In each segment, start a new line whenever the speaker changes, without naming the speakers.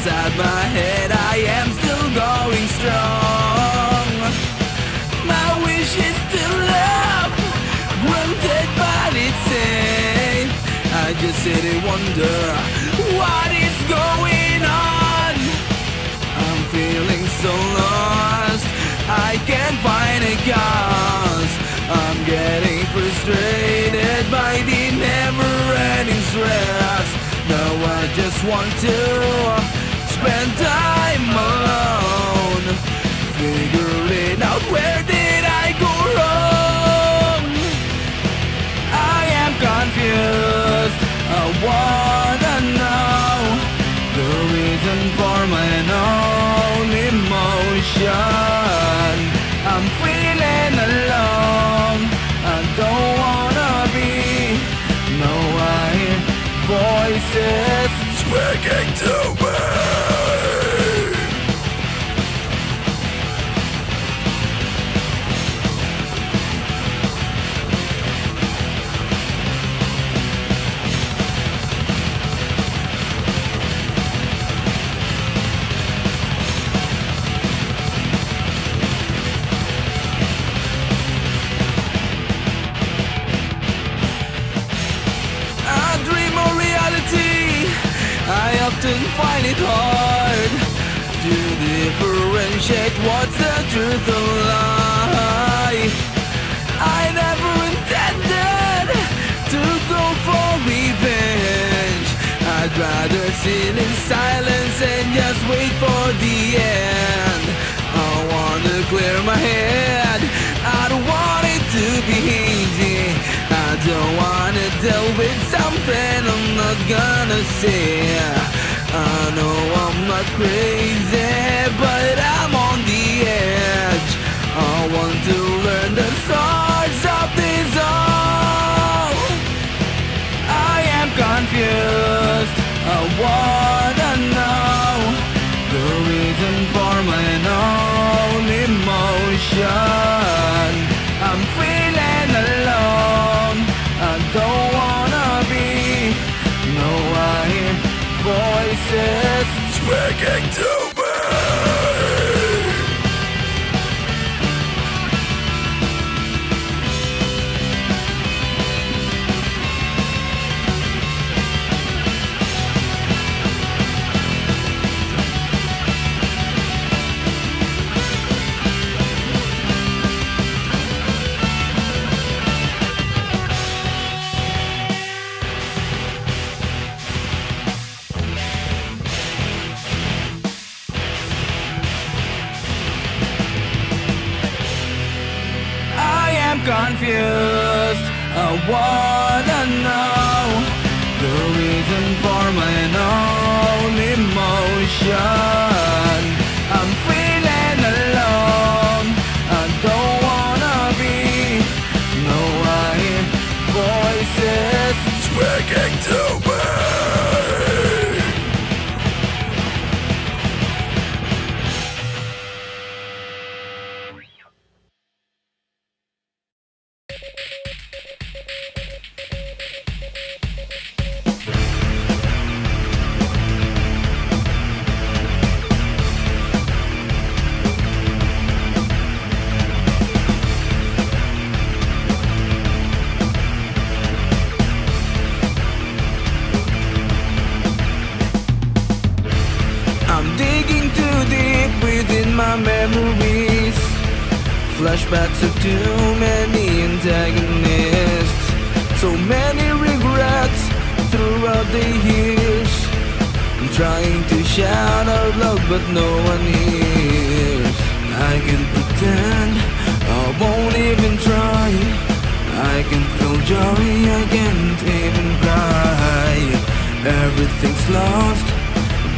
inside my head I am still going strong. My wish is to love Granted but it's insane I just sit and wonder What is going on. I'm feeling so lost I can't find a cause. I'm getting frustrated by the never-ending stress. Now I just want to spend time alone Figuring out where did I go wrong. I am confused I wanna know The reason for my own emotion. I'm feeling alone I don't wanna be No, I hear voices speaking to me differentiate what's the truth or lie. I never intended To go for revenge. I'd rather sit in silence And just wait for the end. I wanna clear my head. I don't want it to be easy. I don't wanna deal with something I'm not gonna say I know I'm not crazy But confused. I wanna know the reason for my own emotion. I'm feeling alone. I don't wanna be. No, I voices speaking to me. The years. I'm trying to shout out loud, but no one hears. I can pretend I won't even try. I can feel joy, I can't even cry. Everything's lost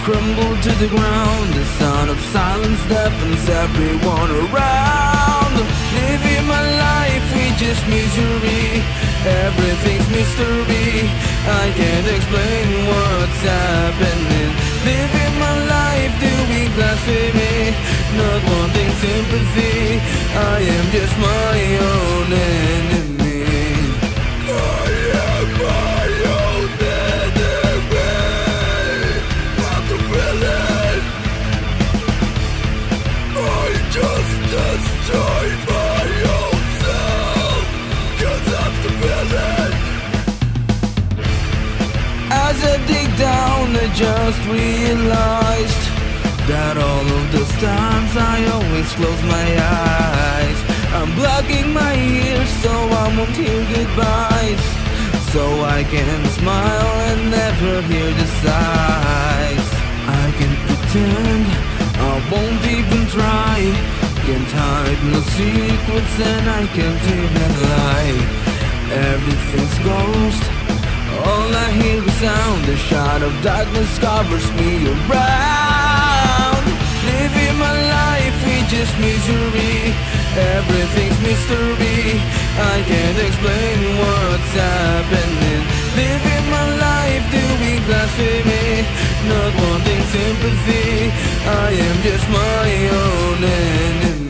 crumble to the ground. The sound of silence deafens everyone around. Living my life with just misery. Everything's mystery. I can't explain what's happening. Living my life doing blasphemy. Not wanting sympathy. I am just my own. Just realized that all of those times I always close my eyes. I'm blocking my ears so I won't hear goodbyes. So I can smile and never hear the sighs. I can pretend I won't even try. Can't hide no secrets and I can't even lie. Everything's ghost. All I hear is sound. A shot of darkness covers me around. Living my life is just misery. Everything's mystery. I can't explain what's happening. Living my life doing blasphemy. Not wanting sympathy. I am just my own enemy.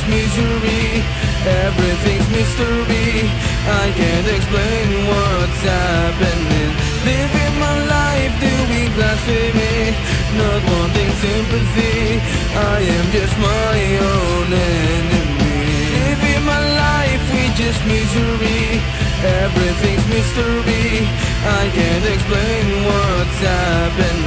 Is misery. Everything's mystery. I can't explain what's happening. Living my life doing blasphemy. Not wanting sympathy. I am just my own enemy. Living my life is just misery. Everything's mystery. I can't explain what's happening.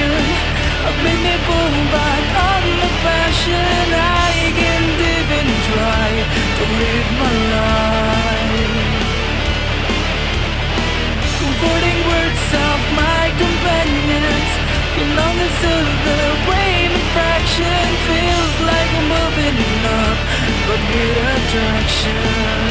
Exhaustion have made me pull back on the passion. I can't even try to live my life. Comforting words of my companions can only soothe the brain fraction. Feels like I'm moving up, but with attraction.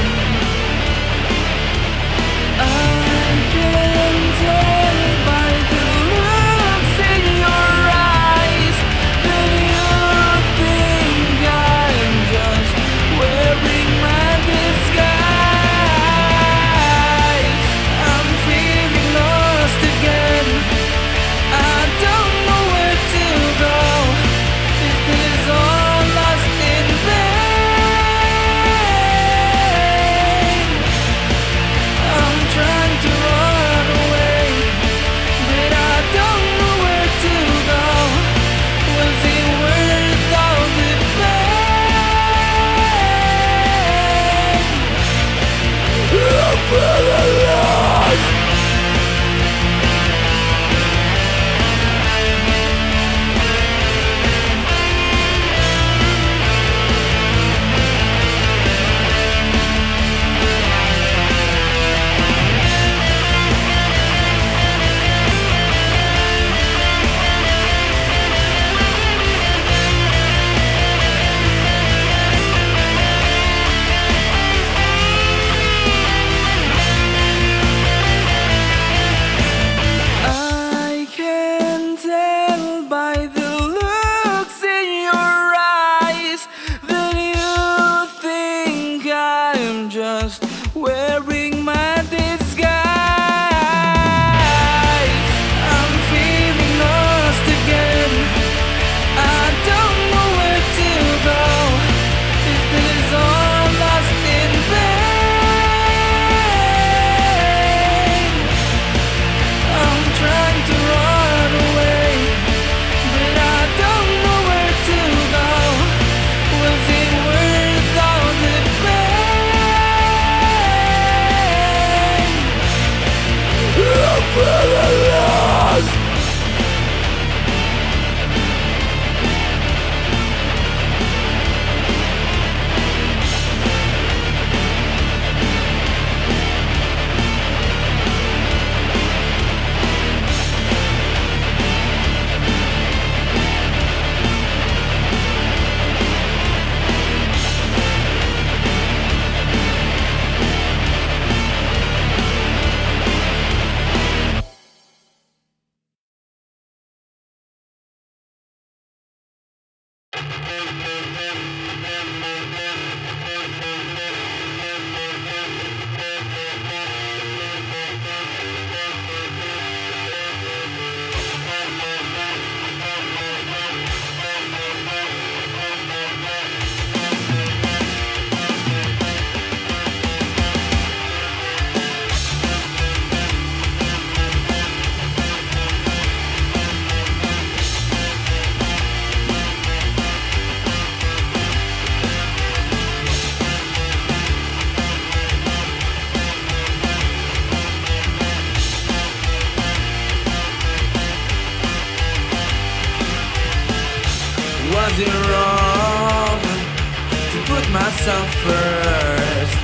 Myself first?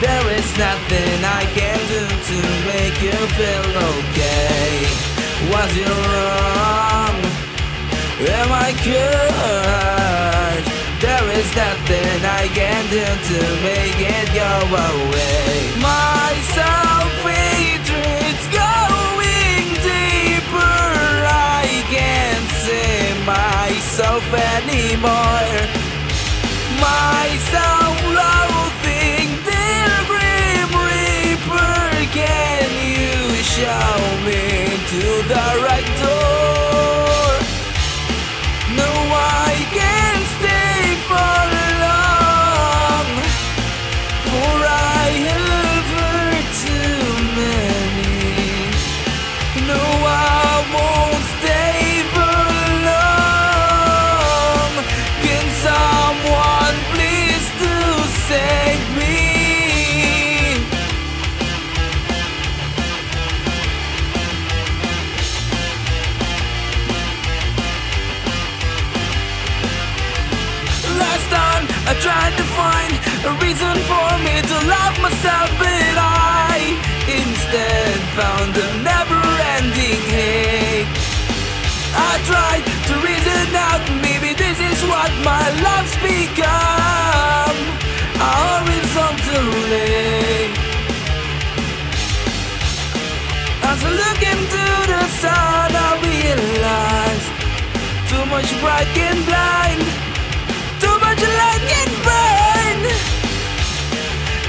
There is nothing I can do to make you feel okay. Was it wrong? Am I cursed? There is nothing I can do to make it go away. My self-hatred's going deeper. I can't see myself anymore. Show me to the right door? Never-ending hate. I tried to reason out, maybe this is what my love's become. Horizontally. As I look into the sun, I realized too much bright can blind. Too much light can burn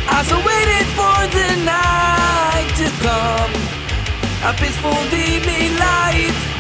As I waited for the night to come A peaceful evening light